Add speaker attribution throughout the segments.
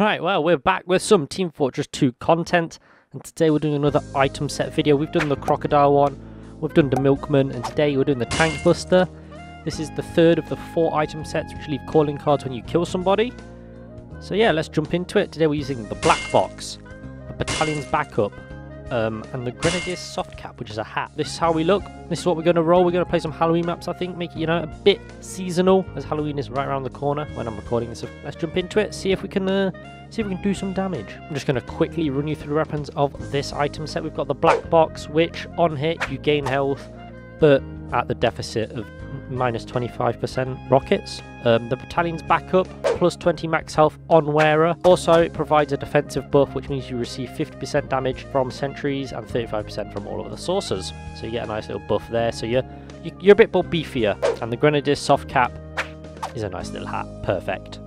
Speaker 1: Right, well, we're back with some Team Fortress 2 content, and today we're doing another item set video. We've done the crocodile one, we've done the milkman, and today we're doing the tank buster. This is the third of the four item sets which leave calling cards when you kill somebody. So yeah, let's jump into it. Today we're using the black box, a battalion's backup, um, and the Grenadier's soft cap, which is a hat. This is how we look. This is what we're going to roll. We're going to play some Halloween maps, I think, make it, you know, a bit seasonal, as Halloween is right around the corner when I'm recording this. Let's jump into it, see if we can, uh, see if we can do some damage. I'm just going to quickly run you through the weapons of this item set. We've got the black box, which on hit you gain health, but at the deficit of minus 25% rockets. Um, the battalion's backup, plus 20 max health on wearer. Also, it provides a defensive buff, which means you receive 50% damage from sentries and 35% from all of the sources. So you get a nice little buff there. So you're, you're a bit more beefier. And the Grenadier soft cap is a nice little hat. Perfect.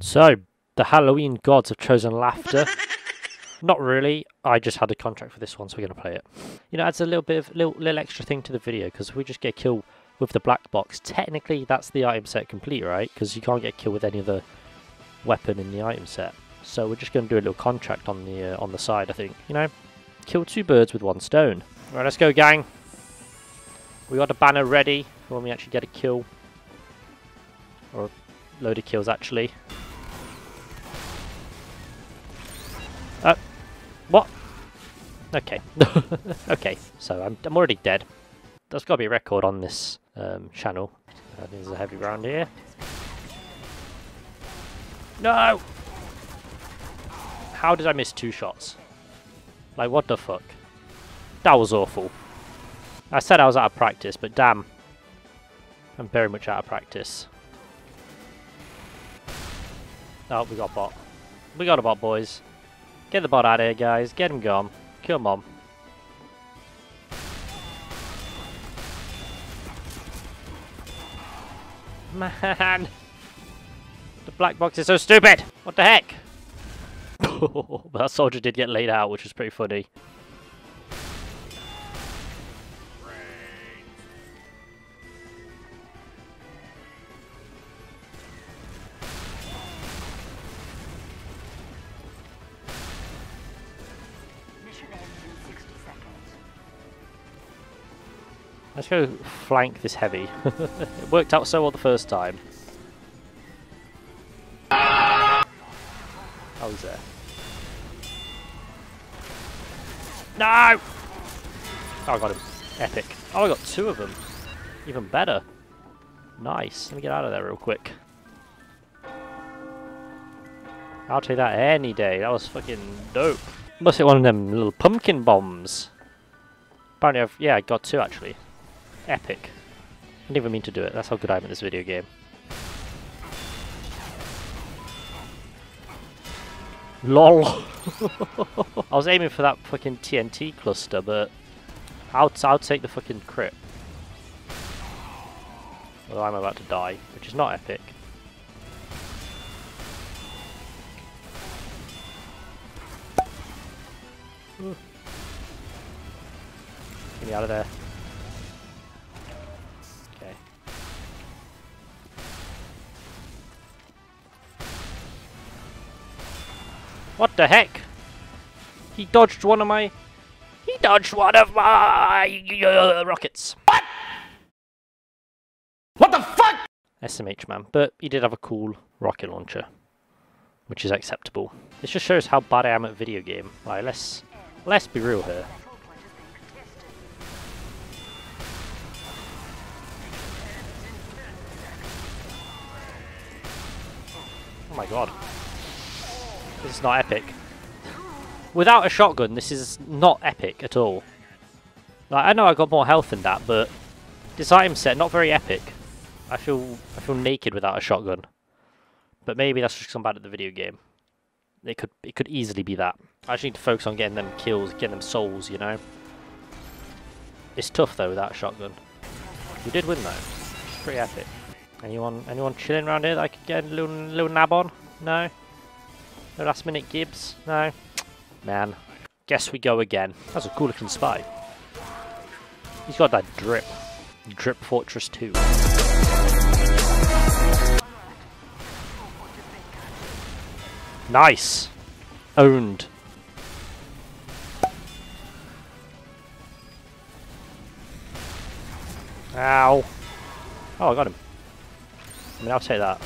Speaker 1: So, the Halloween gods have chosen laughter. Not really. I just had a contract for this one, so we're going to play it. You know, adds a little bit of little, little extra thing to the video because we just get killed with the black box, technically that's the item set complete, right? Because you can't get killed with any other weapon in the item set. So we're just going to do a little contract on the uh, on the side, I think. You know, kill two birds with one stone. Right, let's go, gang. We got a banner ready for when we actually get a kill. Or a load of kills, actually. Uh, what? Okay. okay, so I'm, I'm already dead. There's got to be a record on this um, channel. Uh, there's a heavy round here. No! How did I miss two shots? Like, what the fuck? That was awful. I said I was out of practice, but damn. I'm very much out of practice. Oh, we got a bot. We got a bot, boys. Get the bot out of here, guys. Get him gone. Kill mom. Man! The black box is so stupid! What the heck? that soldier did get laid out, which was pretty funny. Let's go flank this heavy. it worked out so well the first time. Oh, was there. No! Oh, I got him. Epic. Oh, I got two of them. Even better. Nice. Let me get out of there real quick. I'll take that any day. That was fucking dope. Must hit one of them little pumpkin bombs. Apparently I've... Yeah, I got two actually. Epic. I didn't even mean to do it. That's how good I am at this video game. LOL! I was aiming for that fucking TNT cluster, but I'll, I'll take the fucking crit. Although I'm about to die, which is not epic. Get me out of there. What the heck? He dodged one of my... He dodged one of my uh, rockets. What?
Speaker 2: What the fuck?
Speaker 1: SMH man, but he did have a cool rocket launcher, which is acceptable. This just shows how bad I am at video game. Right, let's let's be real here. Oh my god. This is not epic. Without a shotgun, this is not epic at all. Like, I know I got more health than that, but this item set, not very epic. I feel I feel naked without a shotgun. But maybe that's just I'm bad at the video game. It could it could easily be that. I just need to focus on getting them kills, getting them souls, you know. It's tough though without a shotgun. We did win though. It's pretty epic. Anyone anyone chilling around here that I could get a little little nab on? No? No last minute gibs? No? Man. Guess we go again. That's a cool looking spy. He's got that drip. Drip Fortress 2. Nice. Owned. Ow. Oh, I got him. I mean, I'll take that.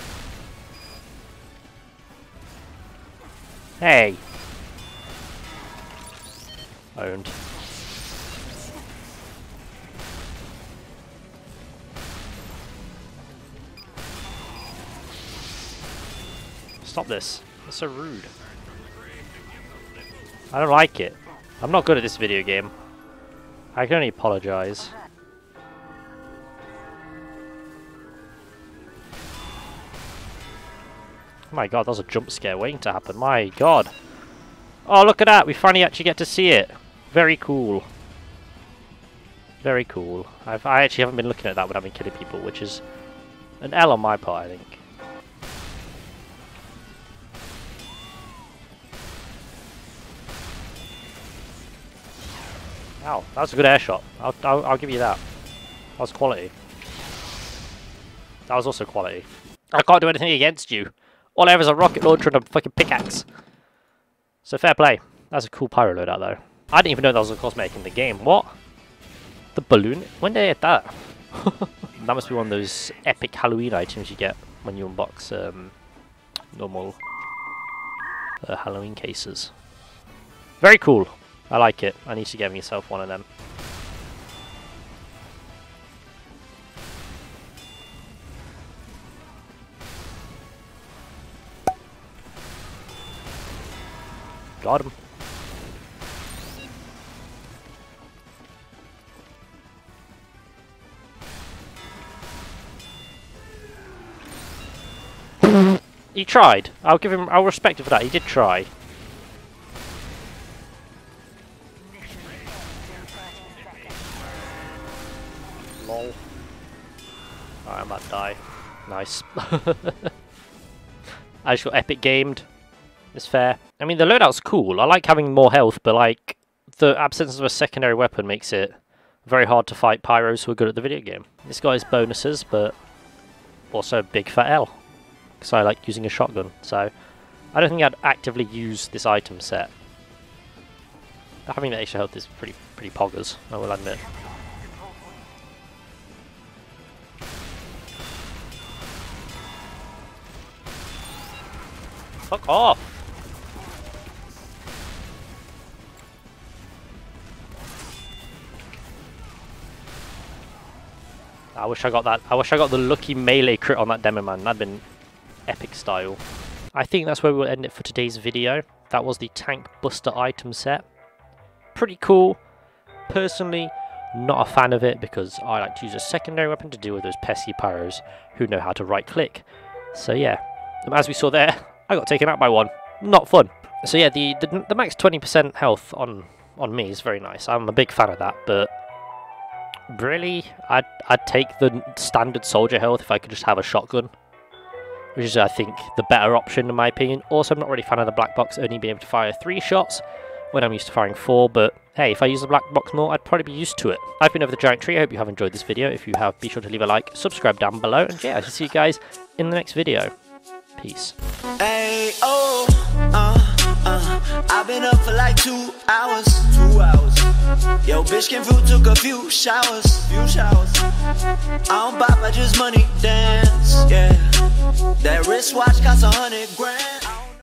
Speaker 1: Hey. Owned. Stop this. That's so rude. I don't like it. I'm not good at this video game. I can only apologize. My god, that was a jump scare waiting to happen. My god. Oh, look at that. We finally actually get to see it. Very cool. Very cool. I've, I actually haven't been looking at that when I've been killing people, which is an L on my part, I think. Wow, that was a good air shot. I'll, I'll, I'll give you that. That was quality. That was also quality. I can't do anything against you. All I have is a rocket launcher and a fucking pickaxe. So fair play. That's a cool pyro loadout though. I didn't even know that was a cosmetic in the game. What? The balloon? When did I get that? that must be one of those epic Halloween items you get when you unbox um, normal uh, Halloween cases. Very cool. I like it. I need to get myself one of them. Got him. he tried. I'll give him. I'll respect him for that. He did try. Lol. Alright, I'm about to die. Nice. I just got epic gamed. It's fair. I mean, the loadout's cool. I like having more health, but like the absence of a secondary weapon makes it very hard to fight pyros who are good at the video game. This guy's bonuses, but also big fat L. Because I like using a shotgun, so I don't think I'd actively use this item set. Having the extra health is pretty pretty poggers, I will admit. Fuck off! I wish I got that. I wish I got the lucky melee crit on that demo man. That'd been epic style. I think that's where we'll end it for today's video. That was the Tank Buster item set. Pretty cool. Personally, not a fan of it because I like to use a secondary weapon to deal with those pesky pyros who know how to right click. So yeah, as we saw there, I got taken out by one. Not fun. So yeah, the, the, the max 20% health on, on me is very nice. I'm a big fan of that, but really, I'd, I'd take the standard soldier health if I could just have a shotgun. Which is, I think, the better option in my opinion. Also, I'm not really a fan of the black box only being able to fire three shots when I'm used to firing four, but hey, if I use the black box more, I'd probably be used to it. I've been Overthegiantree, I hope you have enjoyed this video. If you have, be sure to leave a like, subscribe down below, and yeah, I'll see you guys in the next video. Peace. Hey, oh, uh, uh, I've been up for like two hours. Two hours. Yo, bitch came through, took a few showers. Few showers. I don't bop, I just money dance. Yeah. That wristwatch costs a hundred grand.